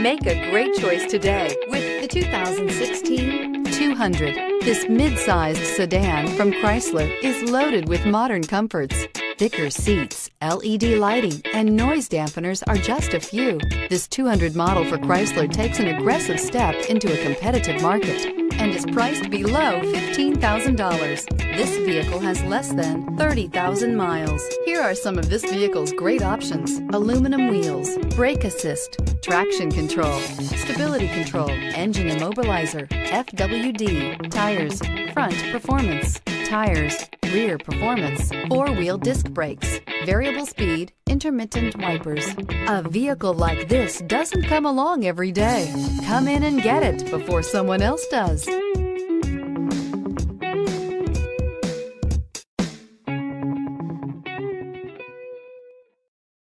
Make a great choice today with the 2016 200. This mid-sized sedan from Chrysler is loaded with modern comforts. Thicker seats, LED lighting, and noise dampeners are just a few. This 200 model for Chrysler takes an aggressive step into a competitive market and is priced below $15,000. This vehicle has less than 30,000 miles. Here are some of this vehicle's great options. Aluminum wheels, brake assist, traction control, stability control, engine immobilizer, FWD, tires, front performance, tires, rear performance, four-wheel disc brakes, variable speed, intermittent wipers. A vehicle like this doesn't come along every day. Come in and get it before someone else does.